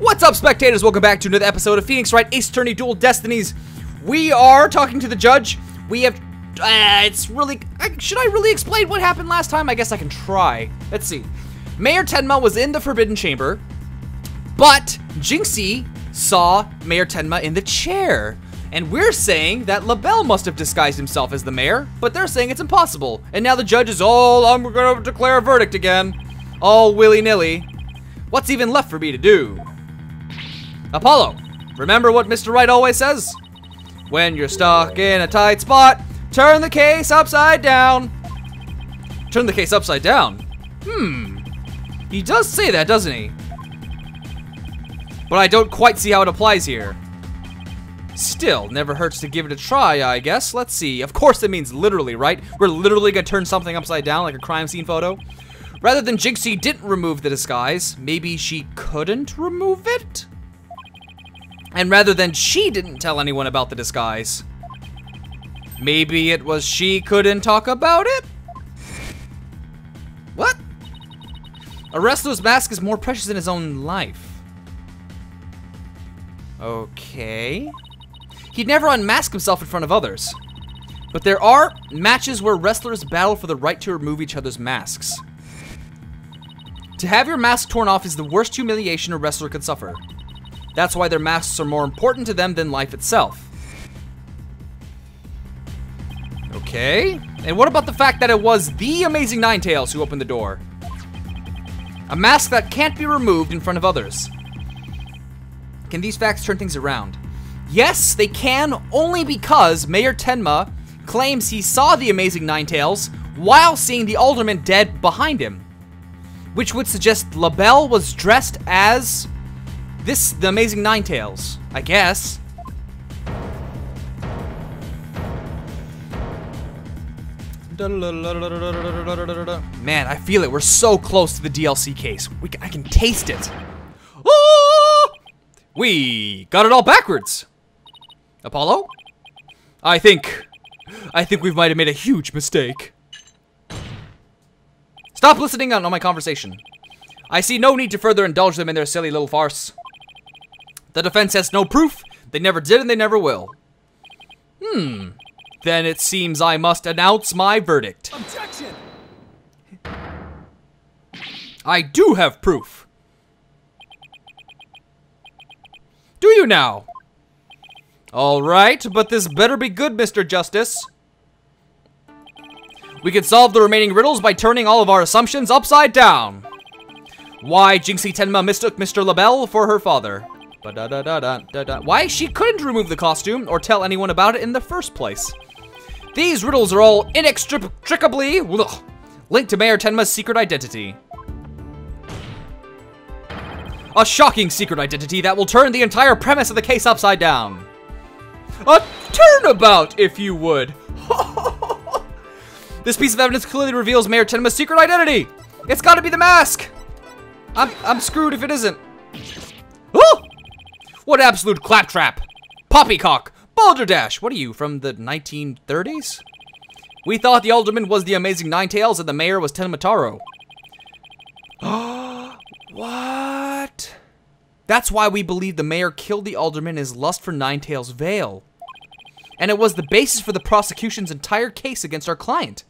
What's up, spectators? Welcome back to another episode of Phoenix Wright Ace Attorney Dual Destinies. We are talking to the judge. We have. Uh, it's really. Should I really explain what happened last time? I guess I can try. Let's see. Mayor Tenma was in the Forbidden Chamber, but Jinxie saw Mayor Tenma in the chair. And we're saying that L'Belle must have disguised himself as the mayor, but they're saying it's impossible. And now the judge is all, I'm gonna declare a verdict again. All willy-nilly. What's even left for me to do? Apollo, remember what Mr. Wright always says? When you're stuck in a tight spot, turn the case upside down. Turn the case upside down? Hmm. He does say that, doesn't he? But I don't quite see how it applies here. Still, never hurts to give it a try, I guess. Let's see. Of course it means literally, right? We're literally gonna turn something upside down like a crime scene photo. Rather than Jinxie didn't remove the disguise, maybe she couldn't remove it? And rather than she didn't tell anyone about the disguise, maybe it was she couldn't talk about it? What? A wrestler's mask is more precious than his own life. Okay. He'd never unmask himself in front of others. But there are matches where wrestlers battle for the right to remove each other's masks. To have your mask torn off is the worst humiliation a wrestler could suffer. That's why their masks are more important to them than life itself. Okay. And what about the fact that it was the Amazing Nine-Tails who opened the door? A mask that can't be removed in front of others. Can these facts turn things around? Yes, they can, only because Mayor Tenma claims he saw the Amazing Nine-Tails while seeing the Alderman dead behind him. Which would suggest L'Belle was dressed as this, the Amazing Nine-Tails, I guess. Man, I feel it. We're so close to the DLC case. We, I can taste it. Oh! We got it all backwards. Apollo? I think... I think we might have made a huge mistake. Stop listening on, on my conversation. I see no need to further indulge them in their silly little farce. The defense has no proof. They never did and they never will. Hmm. Then it seems I must announce my verdict. Objection! I do have proof. Do you now? All right, but this better be good, Mr. Justice. We can solve the remaining riddles by turning all of our assumptions upside down. Why Jinxie Tenma mistook Mr. L'Belle for her father. Why she couldn't remove the costume or tell anyone about it in the first place. These riddles are all inextricably linked to Mayor Tenma's secret identity. A shocking secret identity that will turn the entire premise of the case upside down. A turnabout, if you would. this piece of evidence clearly reveals Mayor Tenma's secret identity. It's gotta be the mask. I'm, I'm screwed if it isn't. Oh! What absolute claptrap. Poppycock. Balderdash. What are you, from the 1930s? We thought the alderman was the amazing Nine-Tails and the mayor was Tenmataro. What? That's why we believe the mayor killed the alderman his lust for Nine-Tails Vale. And it was the basis for the prosecution's entire case against our client.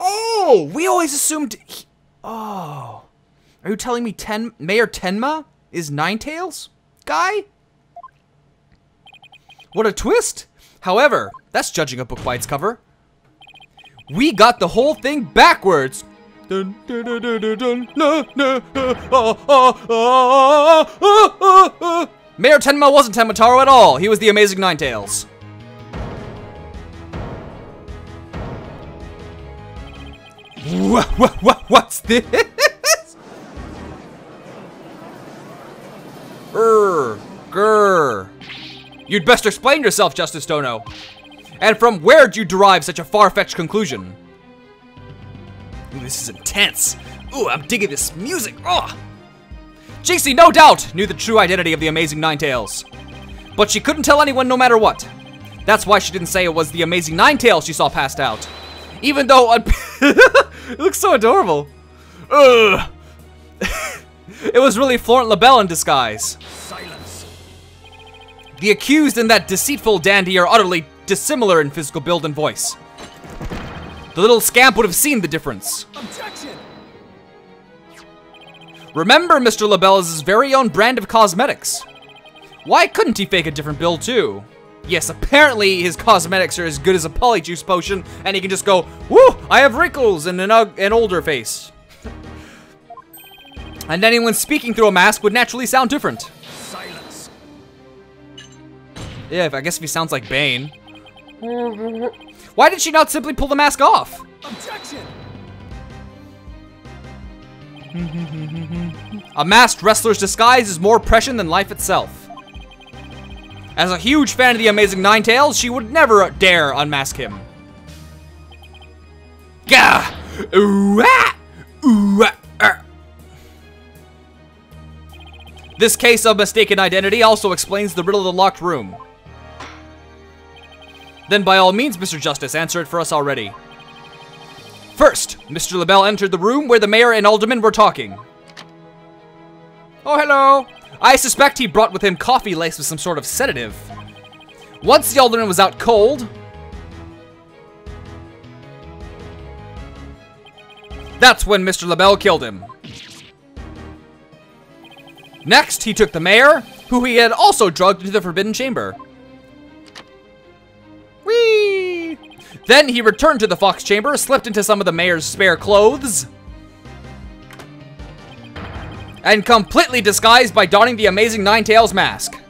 Oh, we always assumed he, Oh. Are you telling me Ten Mayor Tenma is Nine-Tails guy? What a twist! However, that's judging a book by its cover. We got the whole thing backwards. Mayor Tenma wasn't Tenmataro at all. He was the Amazing Nine-Tails. What, what, what, what's this? Err, grr. You'd best explain yourself, Justice Dono. And from where'd you derive such a far-fetched conclusion? Ooh, this is intense. Ooh, I'm digging this music. Ugh. Jinxie, no doubt, knew the true identity of the Amazing Nine-Tails. But she couldn't tell anyone no matter what. That's why she didn't say it was the Amazing Nine-Tails she saw passed out. Even though... it looks so adorable. Ugh. It was really Florent L'Belle in disguise. The accused and that deceitful dandy are utterly dissimilar in physical build and voice. The little scamp would have seen the difference. Objection. Remember, Mr. L'Belle is his very own brand of cosmetics. Why couldn't he fake a different build too? Yes, apparently his cosmetics are as good as a polyjuice potion, and he can just go, Woo! I have wrinkles and an, an older face. and anyone speaking through a mask would naturally sound different. Yeah, if, I guess if he sounds like Bane. Why did she not simply pull the mask off? Objection. A masked wrestler's disguise is more prescient than life itself. As a huge fan of the Amazing Nine Tails, she would never dare unmask him. Gah! Ooh ah! Ooh ah! er. This case of mistaken identity also explains the riddle of the locked room. Then by all means, Mr. Justice, answer it for us already. First, Mr. L'Belle entered the room where the mayor and alderman were talking. Oh, hello. I suspect he brought with him coffee laced with some sort of sedative. Once the alderman was out cold, that's when Mr. L'Belle killed him. Next, he took the mayor, who he had also drugged into the Forbidden Chamber. Whee! Then he returned to the Fox Chamber, slipped into some of the mayor's spare clothes, and completely disguised by donning the amazing Nine Tails mask.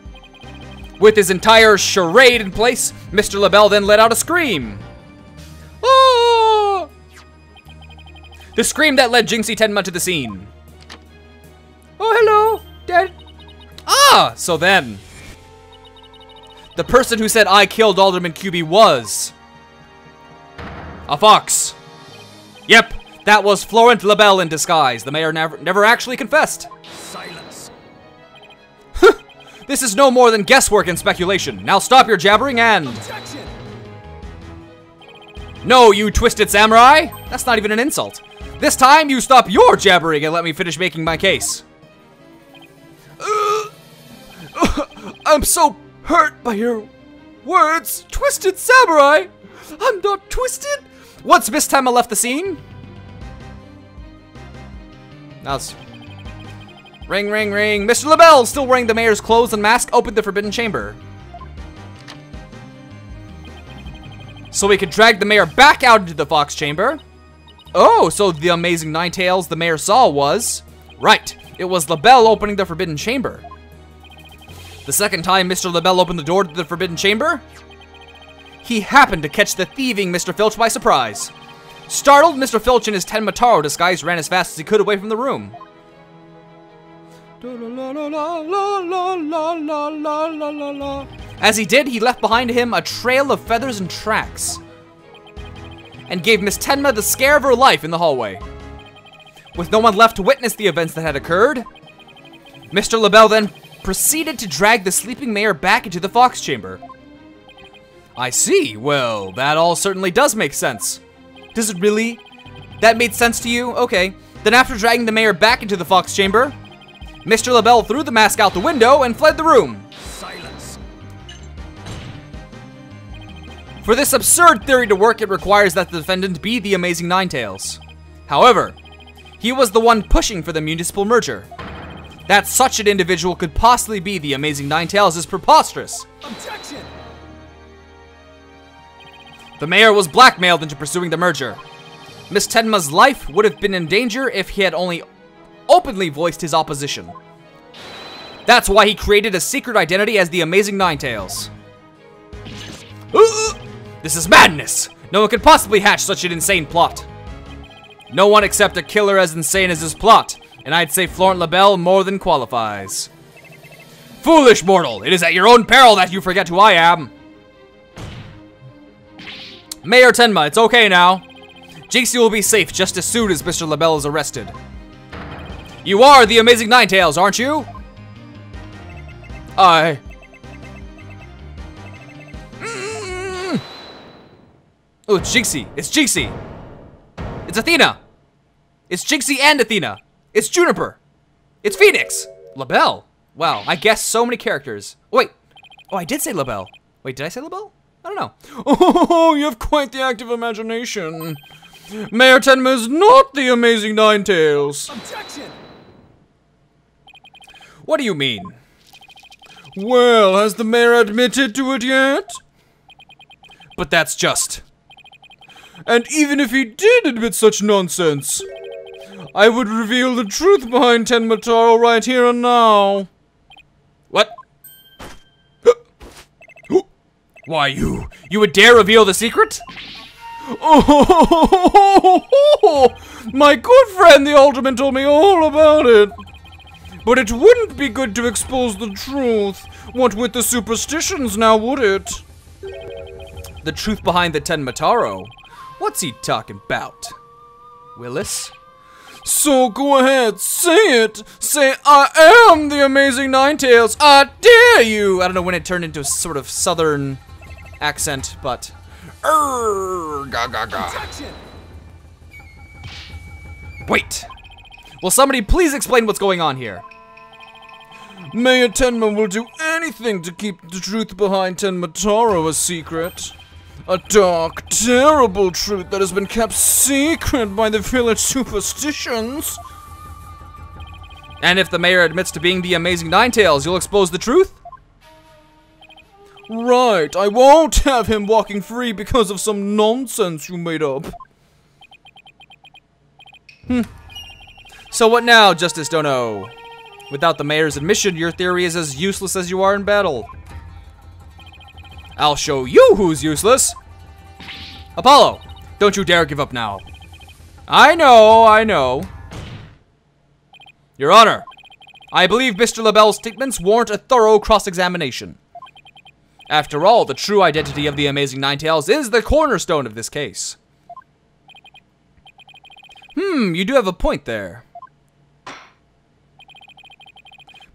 With his entire charade in place, Mr. L'Belle then let out a scream. Ah! The scream that led Jinxie Tenma to the scene. Oh, hello, Dad. Ah, so then. The person who said I killed Alderman Kyubi was... A fox. Yep, that was Florent L'Belle in disguise. The mayor never, never actually confessed. Silence. This is no more than guesswork and speculation. Now stop your jabbering and... Objection. No, you twisted samurai! That's not even an insult. This time, you stop your jabbering and let me finish making my case. Uh, uh, I'm so hurt by your words, twisted samurai! I'm not twisted! Once Miss Tenma left the scene... That's... Ring, ring, ring. Mr. L'Belle, still wearing the mayor's clothes and mask, opened the forbidden chamber. So we could drag the mayor back out into the fox chamber. Oh, so the amazing nine tails the mayor saw was... Right, it was L'Belle opening the forbidden chamber. The second time Mr. L'Belle opened the door to the forbidden chamber, he happened to catch the thieving Mr. Filch by surprise. Startled, Mr. Filch in his Tenmataro disguise ran as fast as he could away from the room. As he did, he left behind him a trail of feathers and tracks, and gave Miss Tenma the scare of her life in the hallway. With no one left to witness the events that had occurred, Mr. L'Belle then proceeded to drag the sleeping mayor back into the fox chamber. I see. Well, that all certainly does make sense. Does it really? That made sense to you? Okay. Then after dragging the mayor back into the fox chamber, Mr. L'Belle threw the mask out the window and fled the room. Silence. For this absurd theory to work, it requires that the defendant be the Amazing Nine Tails. However, he was the one pushing for the municipal merger. That such an individual could possibly be the Amazing Nine Tails is preposterous. Objection. The mayor was blackmailed into pursuing the merger. Miss Tenma's life would have been in danger if he had only openly voiced his opposition. That's why he created a secret identity as the Amazing Nine Tails. This is madness! No one could possibly hatch such an insane plot. No one except a killer as insane as his plot, and I'd say Florent L'Belle more than qualifies. Foolish mortal, it is at your own peril that you forget who I am. Mayor Tenma, it's okay now. Jinxie will be safe just as soon as Mr. L'Belle is arrested. You are the Amazing Nine Tails, aren't you? I. Oh, it's Jinxie. It's Jinxie. It's Athena. It's Jinxie and Athena. It's Juniper. It's Phoenix! L'Belle. Wow, I guessed so many characters. Wait. Oh, I did say L'Belle. Wait, did I say L'Belle? I don't know. Oh, you have quite the active imagination. Mayor Tenma is not the amazing Nine Tails. Objection! What do you mean? Well, has the mayor admitted to it yet? But that's just. And even if he did admit such nonsense, I would reveal the truth behind Tenmataro right here and now. What? Why, you, you would dare reveal the secret? Oh, my good friend the Alderman told me all about it. But it wouldn't be good to expose the truth. What with the superstitions now, would it? The truth behind the Tenmataro? What's he talking about? Willis? So go ahead, say it! Say, I am the amazing Nine-Tails! I dare you! I don't know when it turned into a sort of southern accent, but. Err, ga ga ga. Wait! Will somebody please explain what's going on here? Mayor Tenma will do anything to keep the truth behind Tenmataro a secret. A dark, terrible truth that has been kept secret by the village superstitions. And if the mayor admits to being the amazing Nine-Tails, you'll expose the truth? Right, I won't have him walking free because of some nonsense you made up. Hmm. So what now, Justice Dono? Without the mayor's admission, your theory is as useless as you are in battle. I'll show you who's useless. Apollo, don't you dare give up now. I know, I know. Your Honor, I believe Mr. L'Belle's statements warrant a thorough cross-examination. After all, the true identity of the Amazing Nine-Tails is the cornerstone of this case. Hmm, you do have a point there.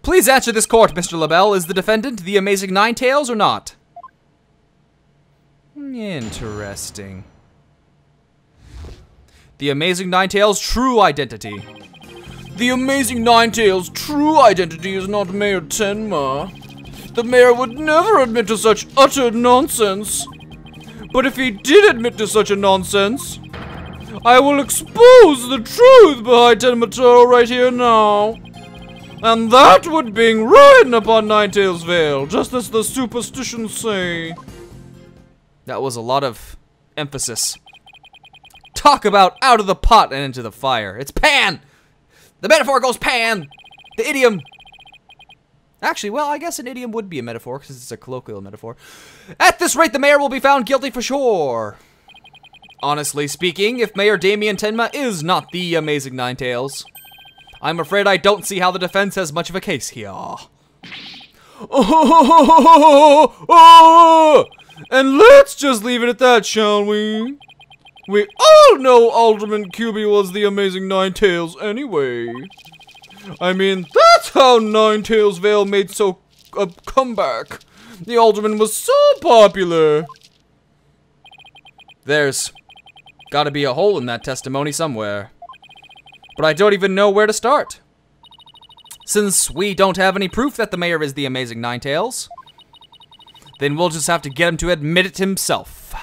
Please answer this court, Mr. L'Belle. Is the defendant the Amazing Nine-Tails or not? Interesting. The Amazing Nine-Tails' true identity. The Amazing Nine-Tails' true identity is not Mayor Tenma. The mayor would never admit to such utter nonsense. But if he did admit to such a nonsense, I will expose the truth behind Tenmataro right here now. And that would bring ruin upon Nine-Tails Vale, just as the superstitions say. That was a lot of emphasis. Talk about out of the pot and into the fire. It's pan! The metaphor goes pan! The idiom. Actually, well, I guess an idiom would be a metaphor because it's a colloquial metaphor. At this rate, the mayor will be found guilty for sure. Honestly speaking, if Mayor Damian Tenma is not the amazing Nine-Tails, I'm afraid I don't see how the defense has much of a case here. And let's just leave it at that, shall we? We all know Alderman Kyubi was the amazing Nine-Tails anyway. I mean, that's how Nine-Tails Vale made so a comeback. The Alderman was so popular. There's gotta be a hole in that testimony somewhere. But I don't even know where to start. Since we don't have any proof that the mayor is the amazing Nine-Tails, then we'll just have to get him to admit it himself.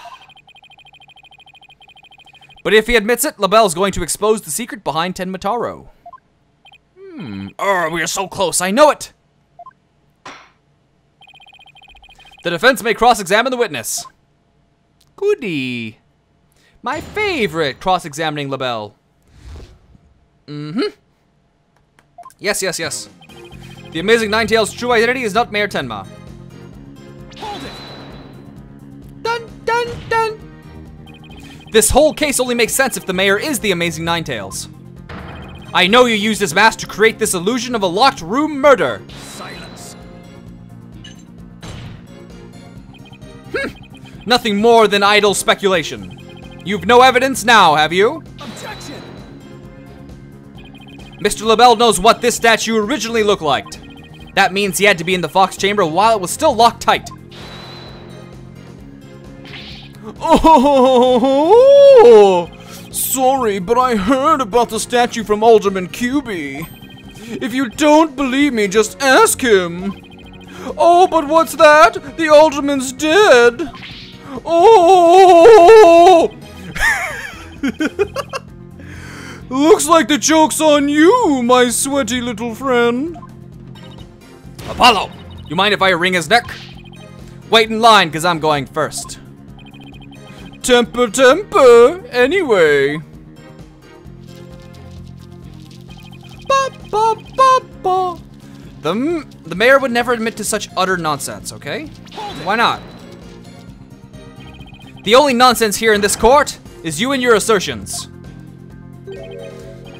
But if he admits it, L'Belle's going to expose the secret behind Tenmataro. Hmm. Oh, we are so close. I know it. The defense may cross-examine the witness. Goody. My favorite cross-examining L'Belle. Mm-hmm. Yes, yes, yes. The Amazing Nine-Tails' true identity is not Mayor Tenma. This whole case only makes sense if the mayor is the Amazing Nine-Tails. I know you used his mask to create this illusion of a locked room murder. Silence! Hmm. Nothing more than idle speculation. You've no evidence now, have you? Objection! Mr. L'Belle knows what this statue originally looked like. That means he had to be in the Fox Chamber while it was still locked tight. Oh, sorry, but I heard about the statue from Alderman Kyubi. If you don't believe me, just ask him. Oh, but what's that? The alderman's dead. Oh! Looks like the joke's on you, my sweaty little friend. Apollo, you mind if I wring his neck? Wait in line, because I'm going first. Temper, temper, anyway. Ba, ba, ba, ba. The, the mayor would never admit to such utter nonsense, okay? Why not? The only nonsense here in this court is you and your assertions.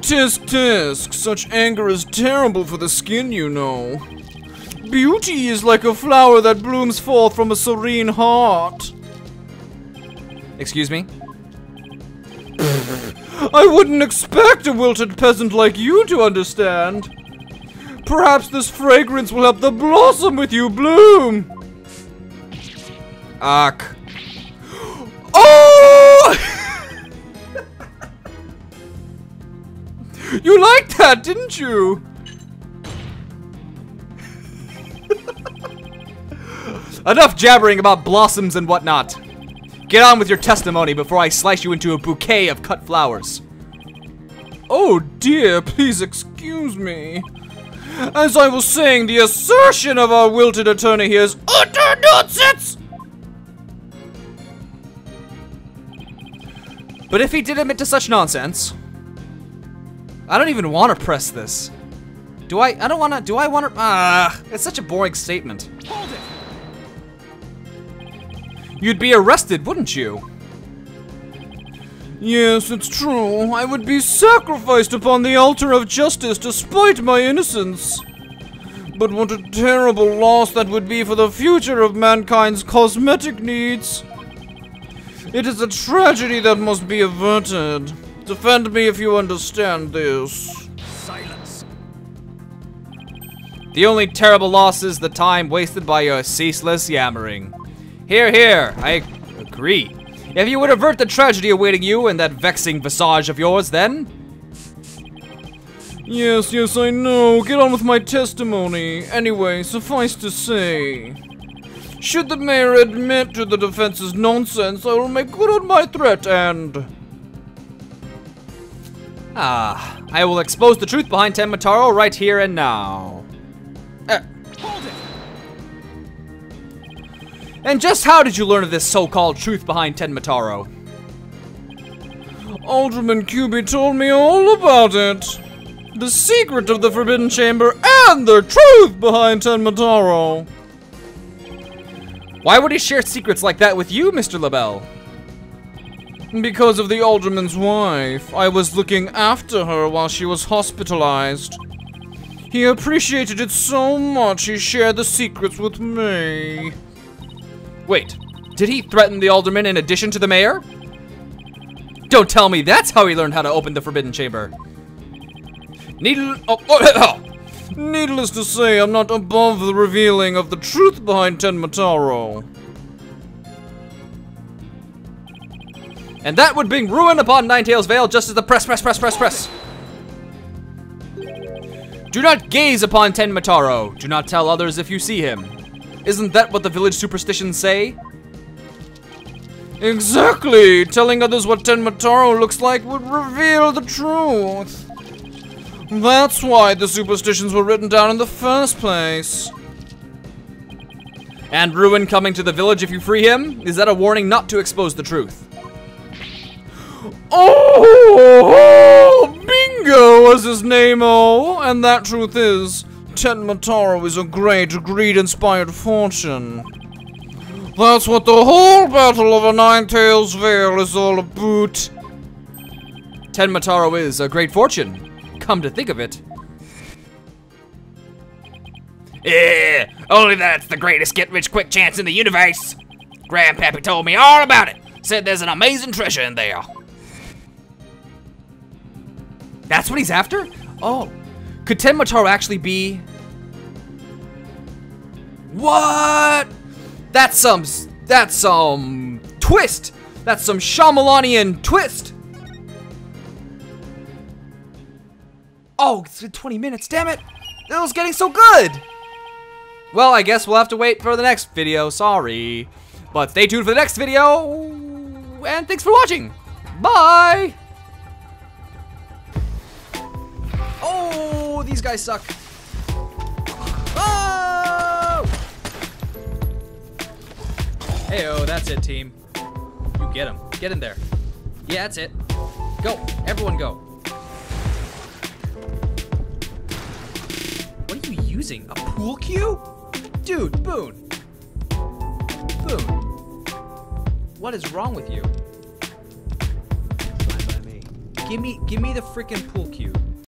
Tisk tisk, such anger is terrible for the skin, you know. Beauty is like a flower that blooms forth from a serene heart. Excuse me? I wouldn't expect a wilted peasant like you to understand. Perhaps this fragrance will help the blossom with you bloom. Ugh. Oh! you liked that, didn't you? Enough jabbering about blossoms and whatnot. Get on with your testimony before I slice you into a bouquet of cut flowers. Oh dear, please excuse me. As I was saying, the assertion of our wilted attorney here is utter nonsense! But if he did admit to such nonsense, I don't even want to press this. Do I? I don't want to. Do I want to? Ah, it's such a boring statement. You'd be arrested, wouldn't you? Yes, it's true. I would be sacrificed upon the altar of justice despite my innocence. But what a terrible loss that would be for the future of mankind's cosmetic needs. It is a tragedy that must be averted. Defend me if you understand this. Silence. The only terrible loss is the time wasted by your ceaseless yammering. Here, here, I agree. If you would avert the tragedy awaiting you and that vexing visage of yours, then. Yes, yes, I know. Get on with my testimony. Anyway, suffice to say. Should the mayor admit to the defense's nonsense, I will make good on my threat and. Ah, I will expose the truth behind Tenmataro right here and now. And just how did you learn of this so-called truth behind Tenmataro? Alderman Kyubi told me all about it. The secret of the Forbidden Chamber and the truth behind Tenmataro. Why would he share secrets like that with you, Mr. L'Belle? Because of the Alderman's wife. I was looking after her while she was hospitalized. He appreciated it so much he shared the secrets with me. Wait, did he threaten the alderman in addition to the mayor? Don't tell me that's how he learned how to open the Forbidden Chamber. Needle. Oh, oh, oh. Needless to say, I'm not above the revealing of the truth behind Tenmataro. And that would bring ruin upon Nine-Tails Vale just as the press, press, press, press, press. Do not gaze upon Tenmataro. Do not tell others if you see him. Isn't that what the village superstitions say? Exactly! Telling others what Tenmataro looks like would reveal the truth. That's why the superstitions were written down in the first place. And ruin coming to the village if you free him? Is that a warning not to expose the truth? Oh, Bingo was his name, oh, and that truth is, Tenmataro is a great greed-inspired fortune. That's what the whole Battle of a Nine-Tails Vale is all about. Tenmataro is a great fortune. Come to think of it. Yeah, only that's the greatest get-rich-quick chance in the universe. Grandpappy told me all about it. Said there's an amazing treasure in there. That's what he's after? Oh. Could Tenmataro actually be... What? That's some... That's some... Twist! That's some Shyamalanian twist! Oh, it's been 20 minutes, damn it! It was getting so good! Well, I guess we'll have to wait for the next video, sorry. But stay tuned for the next video, and thanks for watching! Bye! These guys suck. Oh! Heyo, that's it, team. You get him. Get in there. Yeah, that's it. Go. Everyone go. What are you using? A pool cue? Dude, Boone. Boone. What is wrong with you? Give me, give me the freaking pool cue.